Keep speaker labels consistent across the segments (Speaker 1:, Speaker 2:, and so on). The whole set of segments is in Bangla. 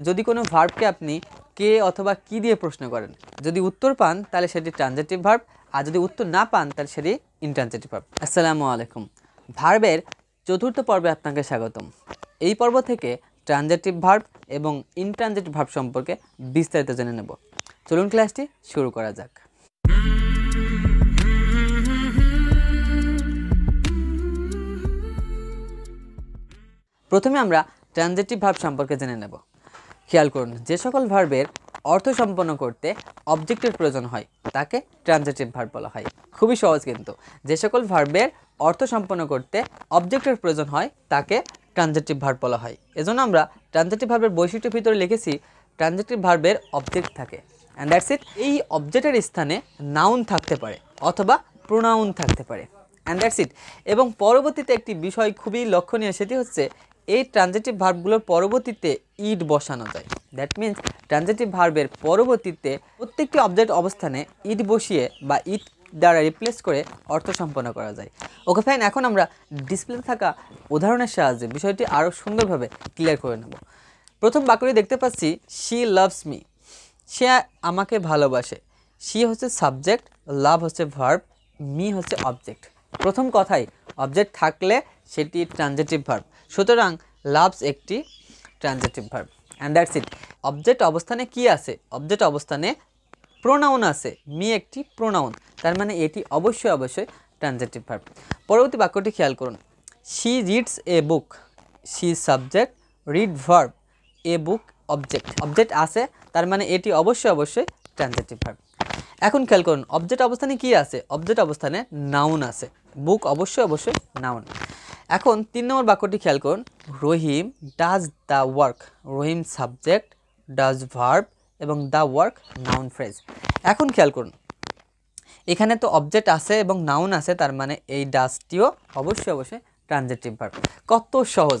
Speaker 1: যদি কোনো ভার্বকে আপনি কে অথবা কি দিয়ে প্রশ্ন করেন, যদি উত্তর পান, তাহলে সেটি ট্রানজেটিভ ভার্ব আর যদি উত্তর না পান, তাহলে সেটি ইনট্রানজেটিভ ভার্ব আসসালামু আলাইকুম। ভার্বের চতুর্থ পর্বে আপনাকে স্বাগতম। এই পর্ব থেকে ট্রানজেটিভ ভার্ব এবং ইনট্রানজেটিভ ভার্ব সম্পর্কে বিস্তারিত জেনে নেব। চলুন ক্লাসটি শুরু করা যাক। প্রথমে আমরা ট্রানজেটিভ ভার্ব সম্পর্কে জেনে নেব। খেয়াল করুন, যে সকল ভার্বের অর্থ সম্পন্ন করতে অবজেক্টের প্রয়োজন হয়, তাকে ট্রানজেটিভ ভার্ব বলা হয়। খুবই সহজ কিন্তু। যে সকল ভার্বের অর্থ সম্পন্ন করতে অবজেক্টের প্রয়োজন হয়, তাকে ট্রানজেটিভ ভার্ব বলা হয়। এজন্য আমরা ট্রানজেটিভ ভার্বের বৈশিষ্ট্যের ভিতরে লিখেছি ট্রানজেটিভ ভার্বের অবজেক্ট থাকে। অ্যান্ড দ্যাটস ইট এই অবজেক্টের স্থানে নাউন থাকতে পারে, অথবা প্রোনাউন থাকতে পারে। অ্যান্ড দ্যাটস ইট এবং পরবর্তীতে একটি বিষয় খুবই লক্ষণীয়, সেটি হচ্ছে এই ট্রানজেটিভ ভার্বগুলোর পরবর্তীতে ইড বসানো যায়। দ্যাট মিন্স ট্রানজেটিভ ভার্বের পরবর্তীতে প্রত্যেকটি অবজেক্ট অবস্থানে ইট বসিয়ে বা ইট দ্বারা রিপ্লেস করে অর্থ সম্পন্ন করা যায়। ওকে ফাইন এখন আমরা ডিসপ্লেতে থাকা উদাহরণের সাহায্যে বিষয়টি আরও সুন্দরভাবে ক্লিয়ার করে নেব। প্রথম বাক্যটি দেখতে পাচ্ছি শি লাভস মি সে আমাকে ভালোবাসে। সি হচ্ছে সাবজেক্ট লাভ হচ্ছে ভার্ব মি হচ্ছে অবজেক্ট প্রথম কথাই অবজেক্ট থাকলে সেটি ট্রানজেটিভ ভার্ব সুতরাং লাভস একটি transitive verb and that's it object অবস্থানে কি আছে? অবজেক্ট অবস্থানে প্রোনাউন আছে। মি একটি প্রোনাউন তার মানে এটি অবশ্যই অবশ্যই ট্রানজেটিভ ভার্ব পরবর্তী বাক্যটি খেয়াল করুন। She reads a book she subject read verb a book object object আছে, তার মানে এটি অবশ্যই অবশ্যই ট্রানজেটিভ ভার্ব এখন খেয়াল করুন অবজেক্ট অবস্থানে কি আছে? অবজেক্ট অবস্থানে নাউন আছে। বুক অবশ্যই অবশ্যই নাউন। এখন তিন নম্বর বাক্যটি খেয়াল করুন। Rahim does the work Rahim subject does verb এবং দ্য ওয়ার্ক নাউন ফ্রেজ এখন খেয়াল করুন। এখানে তো অবজেক্ট আছে এবং নাউন আছে, তার মানে এই ডাসটিও অবশ্যই অবশ্যই ট্রানজেক্টিভ ভার্ব কত সহজ।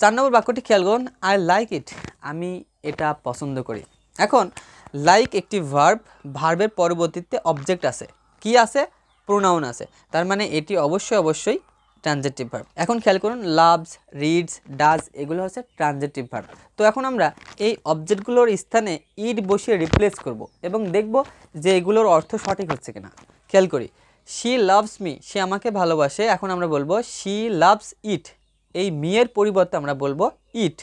Speaker 1: চার নম্বর বাক্যটি খেয়াল করুন। আই লাইক ইট আমি এটা পছন্দ করি। এখন লাইক একটি ভার্ব ভার্বের পরবর্তীতে অবজেক্ট আছে। কি আছে? প্রোনাউন আছে। তার মানে এটি অবশ্যই অবশ্যই ট্রানজেটিভ ভার্ব এখন খেয়াল করুন লাভস রিডস ডাজ এগুলো হচ্ছে ট্রানজেটিভ ভার্ব তো এখন আমরা এই অবজেক্টগুলোর স্থানে ইট বসিয়ে রিপ্লেস করব এবং দেখব যে এগুলোর অর্থ সঠিক হচ্ছে কিনা। খেয়াল করি শি লাভস মি সে আমাকে ভালোবাসে। এখন আমরা বলব শি লাভস ইট এই মিয়ের পরিবর্তে আমরা বলব ইট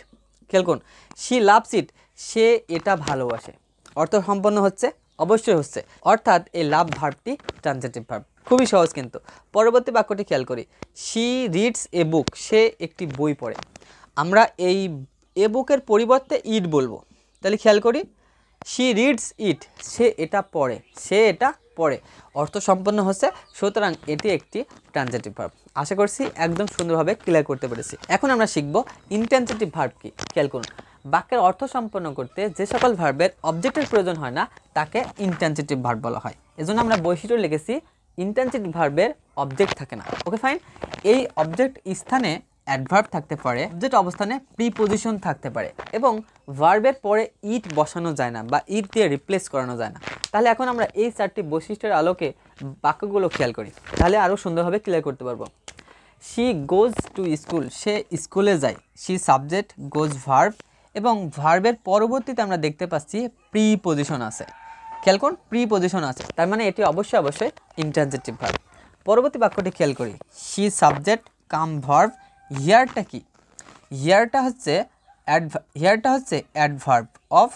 Speaker 1: খেয়াল করুন শি লাভস ইট সে এটা ভালোবাসে। অর্থ সম্পন্ন হচ্ছে, অবশ্যই হচ্ছে। অর্থাৎ এই লাভ ভার্বটি ট্রানজেটিভ ভার্ব খুবই সহজ কিন্তু। পরবর্তী বাক্যটি খেয়াল করি। শি রিডস এ বুক সে একটি বই পড়ে। আমরা এই এ বুকের পরিবর্তে ইট বলব। তাহলে খেয়াল করি। শি রিডস ইট সে এটা পড়ে, সে এটা পড়ে। অর্থ সম্পন্ন হচ্ছে, সুতরাং এটি একটি ট্রানজেটিভ ভার্ব আশা করছি একদম সুন্দরভাবে ক্লিয়ার করতে পেরেছি। এখন আমরা শিখব ইনট্রানজেটিভ ভার্ব কি। খেয়াল করুন, বাক্যের অর্থ সম্পন্ন করতে যে সকল ভার্বের অবজেক্টের প্রয়োজন হয় না, তাকে ইনট্রানজেটিভ ভার্ব বলা হয়। এজন্য আমরা বৈশিষ্ট্য লিখেছি ইনট্রানজেটিভ ভার্বের অবজেক্ট থাকে না। ওকে ফাইন এই অবজেক্ট স্থানে অ্যাডভার্ব থাকতে পারে অবজেক্ট অবস্থানে প্রিপোজিশন থাকতে পারে এবং ভার্বের পরে ইট বসানো যায় না বা ইট দিয়ে রিপ্লেস করানো যায় না। তাহলে এখন আমরা এই চারটি বৈশিষ্ট্যের আলোকে বাক্যগুলো খেয়াল করি। তাহলে আরও সুন্দরভাবে ক্লিয়ার করতে পারব। শি গোজ টু স্কুল সে স্কুলে যায়। শি সাবজেক্ট গোজ ভার্ব এবং ভার্বের পরবর্তীতে আমরা দেখতে পাচ্ছি প্রি পজিশন আছে। খেয়াল করুন প্রি পজিশন আছে। তার মানে এটি অবশ্যই অবশ্যই ইন্টারজেটিভ ভার্ব পরবর্তী বাক্যটি খেয়াল করি। সি সাবজেক্ট কাম ভার্ব হিয়ারটা কি? হিয়ারটা হচ্ছে হিয়ারটা হচ্ছে অ্যাডভার্ব অফ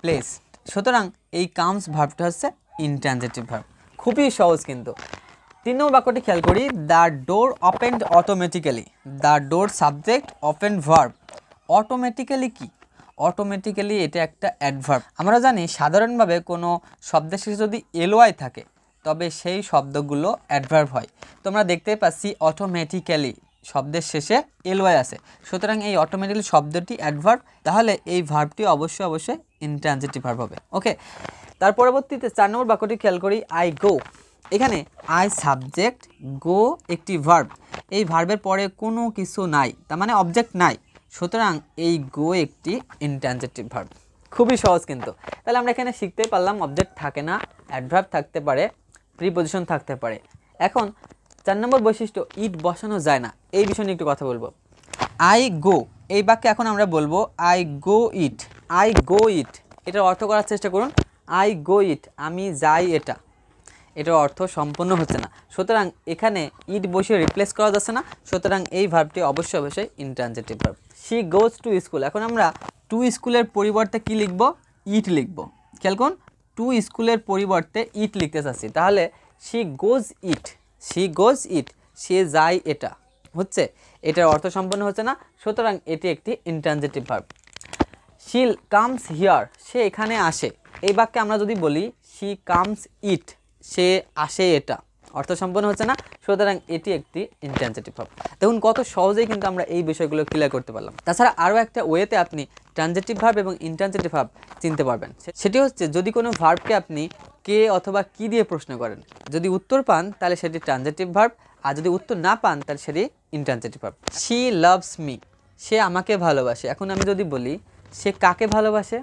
Speaker 1: প্লেস সুতরাং এই কামস ভার্বটা হচ্ছে ইনট্রানজেটিভ ভার্ব খুবই সহজ কিন্তু। তিন নম্বর বাক্যটি খেয়াল করি। The door opened automatically the door subject open verb automatically কি? অটোমেটিক্যালি এটা একটা অ্যাডভার্ব আমরা জানি সাধারণভাবে কোনো শব্দের শেষে যদি এলওয়াই থাকে তবে সেই শব্দগুলো অ্যাডভার্ব হয়। তোমরা দেখতে পাচ্ছি অটোমেটিক্যালি শব্দের শেষে এলওয়াই আছে। সুতরাং এই অটোমেটিক্যালি শব্দটি অ্যাডভার্ব তাহলে এই ভার্বটি অবশ্যই অবশ্যই ইনট্রানজিটিভ ভার্ব হবে। ওকে তার পরবর্তীতে চার নম্বর বাক্যটি খেয়াল করি আই গো এখানে আই সাবজেক্ট গো একটি ভার্ব এই ভার্বের পরে কোনো কিছু নাই, তার মানে অবজেক্ট নাই। সুতরাং এই গো একটি ইনট্রানজেটিভ ভার্ব খুবই সহজ কিন্তু। তাহলে আমরা এখানে শিখতে পারলাম অবজেক্ট থাকে না অ্যাডভার্ব থাকতে পারে। প্রিপোজিশন থাকতে পারে। এখন চার নম্বর বৈশিষ্ট্য, ইট বসানো যায় না। এই বিষয় নিয়ে একটু কথা বলব। আই গো এই বাক্যে এখন আমরা বলব I go it I go ইট এটার অর্থ করার চেষ্টা করুন আই গো ইট আমি যাই এটা। এটার অর্থ সম্পূর্ণ হচ্ছে না। সুতরাং এখানে ইট বসে রিপ্লেস করা যাচ্ছে না। সুতরাং এই ভার্বটি অবশ্যই অবশ্যই intransitive verb she goes to school এখন আমরা টু স্কুলের পরিবর্তে কি লিখব? ইট লিখব। খেয়াল করুন টু স্কুলের পরিবর্তে ইট লিখতে চাচ্ছি। তাহলে she goes it she goes ইট সে যায় এটা, হচ্ছে? এটার অর্থ সম্পন্ন হচ্ছে না, সুতরাং এটি একটি intransitive verb she comes here সে এখানে আসে। এই বাক্যে আমরা যদি বলি শি কামস ইট সে আসে এটা। অর্থ সম্পন্ন হচ্ছে না। সুতরাং এটি একটি ইন্ট্রানজেটিভ ভাব দেখুন, কত সহজেই কিন্তু আমরা এই বিষয়গুলো ক্লিয়ার করতে পারলাম। তাছাড়া আরও একটা ওয়েতে আপনি ট্রানজেটিভ ভার্ব এবং ইন্ট্রানজেটিভ ভার্ব চিনতে পারবেন। সেটি হচ্ছে যদি কোনো ভার্বকে আপনি কে অথবা কি দিয়ে প্রশ্ন করেন। যদি উত্তর পান, তাহলে সেটি ট্রানজেটিভ ভার্ব আর যদি উত্তর না পান, তাহলে সেটি intransitive verb she loves me সে আমাকে ভালোবাসে। এখন আমি যদি বলি, সে কাকে ভালোবাসে?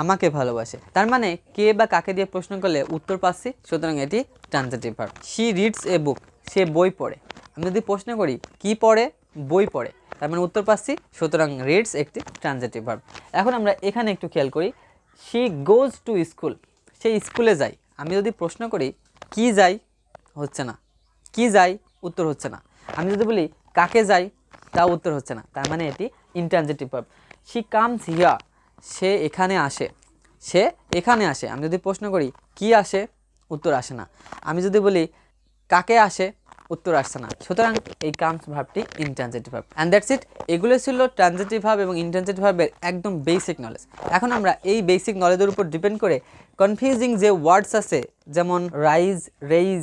Speaker 1: আমাকে ভালোবাসে। তার মানে কে বা কাকে দিয়ে প্রশ্ন করলে উত্তর পাচ্ছি? সুতরাং এটি transitive verb she reads a book সে বই পড়ে। আমি যদি প্রশ্ন করি, কি পড়ে? বই পড়ে। তার মানে উত্তর পাচ্ছি, সুতরাং রিডস একটি ট্রানজেটিভ ভার্ব এখন আমরা এখানে একটু খেয়াল করি শি গোজ টু স্কুল সে স্কুলে যায়। আমি যদি প্রশ্ন করি, কি যাই হচ্ছে না। কি যাই উত্তর হচ্ছে না। আমি যদি বলি, কাকে যাই তা উত্তর হচ্ছে না। তার মানে এটি intransitive verb she comes here সে এখানে আসে। সে এখানে আসে। আমি যদি প্রশ্ন করি, কি আসে? উত্তর আসে না। আমি যদি বলি, কাকে আসে? উত্তর আসছে না। সুতরাং এই comes ভার্বটি intransitive verb and that's it এগুলো ছিল ট্রানজেটিভ ভাব এবং ইনট্রানজেটিভ ভাবের একদম বেসিক নলেজ এখন আমরা এই বেসিক নলেজের উপর ডিপেন্ড করে কনফিউজিং যে ওয়ার্ডস আছে, যেমন রাইজ রেইজ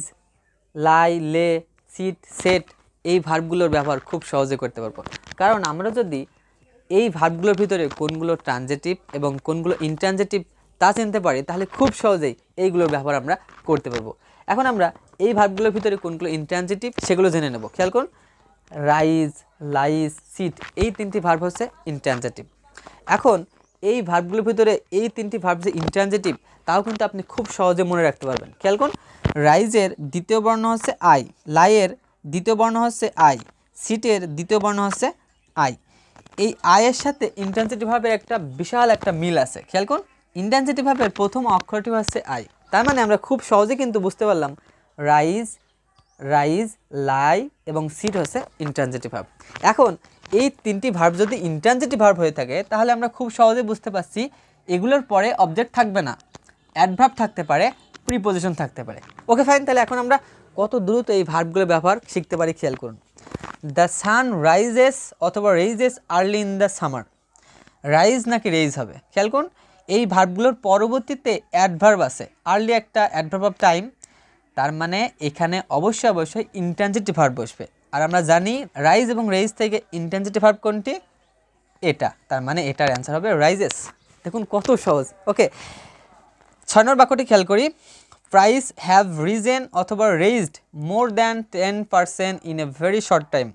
Speaker 1: লাই লে সিট সেট এই ভার্বগুলোর ব্যবহার খুব সহজে করতে পারব। কারণ আমরা যদি এই ভার্বগুলোর ভিতরে কোনগুলো ট্রানজেটিভ এবং কোনগুলো ইনট্রানজেটিভ তা চিনতে পারি, তাহলে খুব সহজেই এইগুলোর ব্যবহার আমরা করতে পারব। এখন আমরা এই ভার্বগুলোর ভিতরে কোনগুলো ইনট্রানজেটিভ সেগুলো জেনে নেব। খেয়াল করুন, রাইজ, লাইজ, সিট, এই তিনটি ভার্ব হচ্ছে ইনট্রানজেটিভ। এখন এই ভার্বগুলোর ভিতরে এই তিনটি ভার্ব যে ইনট্রানজেটিভ, তাও কিন্তু আপনি খুব সহজে মনে রাখতে পারবেন। খেয়াল করুন, রাইজের দ্বিতীয় বর্ণ হচ্ছে আই, লাইয়ের দ্বিতীয় বর্ণ হচ্ছে আই, সিটের দ্বিতীয় বর্ণ হচ্ছে আই। এই আয়ের সাথে ইন্টেন্সিটি ভাবের একটা বিশাল একটা মিল আছে। খেয়াল করুন ইন্টেন্সিটি ভাবের প্রথম অক্ষরটি হচ্ছে আই তার মানে আমরা খুব সহজে কিন্তু বুঝতে পারলাম রাইজ রাইজ লাই এবং সিট হচ্ছে ইন্ট্রানজিটিভ ভার্ব এখন, এই তিনটি ভার্ব যদি ইন্ট্রানজিটিভ ভার্ব হয়ে থাকে, তাহলে আমরা খুব সহজে বুঝতে পারছি এগুলোর পরে অবজেক্ট থাকবে না। অ্যাডভার্ব থাকতে পারে প্রিপোজিশন থাকতে পারে। ওকে ফাইন তাহলে এখন আমরা কত দ্রুত এই ভার্বগুলোর ব্যবহার শিখতে পারি, খেয়াল করুন। দ্য সান রাইজেস অথবা raises early in the summer. Rise নাকি রেইজ হবে? খেয়াল করুন, এই ভার্বগুলোর পরবর্তীতে অ্যাডভার্ব আছে। আর্লি একটা অ্যাডভার্ব অফ টাইম, তার মানে এখানে অবশ্যই অবশ্যই ইন্টেন্সিটি ভার্ব বসবে। আর আমরা জানি রাইজ এবং রেইজ থেকে ইন্টেন্সিটি ভার্ব কোনটি? এটা, তার মানে এটার অ্যান্সার হবে রাইজেস। দেখুন কত সহজ। ওকে, ছয় নম্বর বাক্যটি খেয়াল করি। প্রাইস হ্যাভ রিজেন অথবা raised more than ten percent in a very short time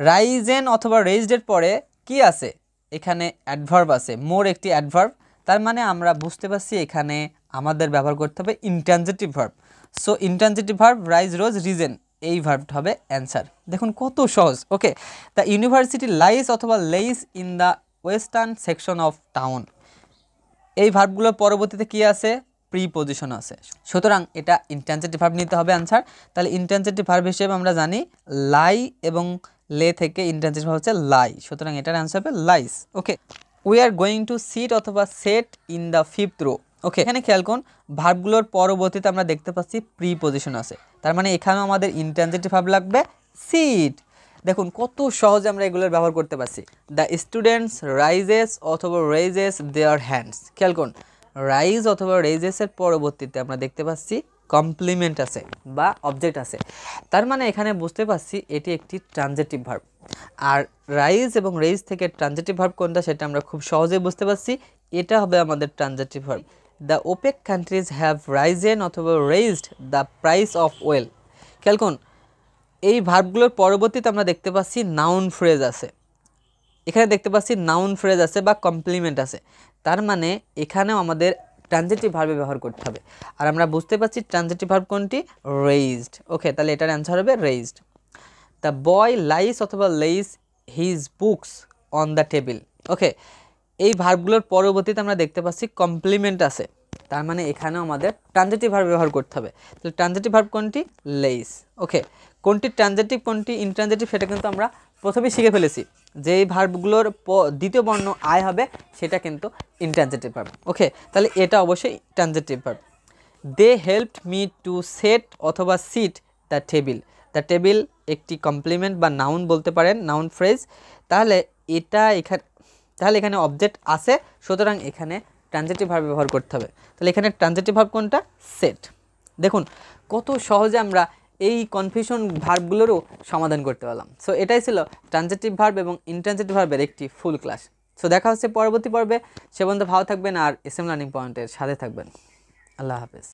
Speaker 1: risen অথবা রেইজডের পরে কি আছে? এখানে অ্যাডভার্ব আছে মোর একটি অ্যাডভার্ব তার মানে আমরা বুঝতে পারছি এখানে আমাদের ব্যবহার করতে হবে intransitive verb so intransitive verb rise rose risen এই ভার্বটা হবে অ্যান্সার দেখুন কত সহজ ওকে দ্য ইউনিভার্সিটি লাইস অথবা lays in the western section of town এই ভার্বগুলোর পরবর্তীতে কি আছে? প্রিপোজিশন আছে। সুতরাং এটা ইন্টেন্সিটিভ ভার্ব নিতে হবে আনসার তাহলে ইন্টেন্সিটিভ ভার্ব হিসেবে আমরা জানি লাই এবং লে থেকে ইন্টেন্সিটিভ ভার্ব হচ্ছে লাই সুতরাং এটার অ্যান্সার হবে lies okay we are going to sit অথবা set in the fifth row okay এখানে খেয়াল করুন ভার্বগুলোর পরবর্তীতে আমরা দেখতে পাচ্ছি প্রিপোজিশন আছে। তার মানে এখানেও আমাদের ইন্টেন্সিটিভ ভার্ব লাগবে সিট দেখুন, কত সহজে আমরা এগুলোর ব্যবহার করতে পারছি। দ্য স্টুডেন্টস রাইজেস অথবা রেইজেস দেয়ার হ্যান্ডস খেয়াল করুন রাইজ অথবা রেজেসের পরবর্তীতে আমরা দেখতে পাচ্ছি কমপ্লিমেন্ট আছে বা অবজেক্ট আছে। তার মানে এখানে বুঝতে পারছি এটি একটি ট্রানজেটিভ ভার্ব আর রাইজ এবং রেইজ থেকে ট্রানজেটিভ ভার্ব কোনটা সেটা আমরা খুব সহজেই বুঝতে পারছি। এটা হবে আমাদের transitive verb the OPEC countries have risen অথবা raised the price of oil খেয়াল করুন, এই ভার্বগুলোর পরবর্তীতে আমরা দেখতে পাচ্ছি নাউন ফ্রেজ আছে। এখানে দেখতে পাচ্ছি নাউন ফ্রেজ আছে বা কমপ্লিমেন্ট আছে। তার মানে এখানেও আমাদের ট্রানজিটিভ ভার্বে ব্যবহার করতে হবে। আর আমরা বুঝতে পারছি ট্রানজিটিভ ভার্ব কোনটি? রেইজড ওকে তাহলে এটার অ্যান্সার হবে রেইজড দ্য বয় লাইস অথবা lays his books on the table okay এই ভার্বগুলোর পরবর্তীতে আমরা দেখতে পাচ্ছি কমপ্লিমেন্ট আছে। তার মানে এখানেও আমাদের ট্রানজেটিভ ভার্ব ব্যবহার করতে হবে। তাহলে ট্রানজেটিভ ভার্ব কোনটি? লেইস ওকে কোনটি ট্রানজেটিভ কোনটি ইনট্রানজেটিভ সেটা কিন্তু আমরা প্রথমেই শিখে ফেলেছি। যে ভার্বগুলোর দ্বিতীয় বর্ণ আয় হবে, সেটা কিন্তু ইনট্রানজেটিভ ভার্ব ওকে তাহলে এটা অবশ্যই transitive verb they helped me to set অথবা sit the table the table একটি কমপ্লিমেন্ট বা নাউন বলতে পারেন নাউন ফ্রেজ তাহলে এটা এখানে, তাহলে এখানে অবজেক্ট আছে, সুতরাং এখানে ট্রানজেটিভ ভার্ব ব্যবহার করতে হবে। তাহলে এখানে ট্রানজেটিভ ভার্ব কোনটা? সেট দেখুন, কত সহজে আমরা এই কনফিউশন ভার্বগুলোরও সমাধান করতে পারলাম। সো এটাই ছিল ট্রানজেটিভ ভার্ব এবং ইনট্রানজেটিভ ভার্বের একটি ফুল ক্লাস সো দেখা হচ্ছে পরবর্তী পর্বে। সে পর্যন্ত ভালো থাকবেন আর এস এম লার্নিং পয়েন্টের সাথে থাকবেন। আল্লাহ হাফেজ।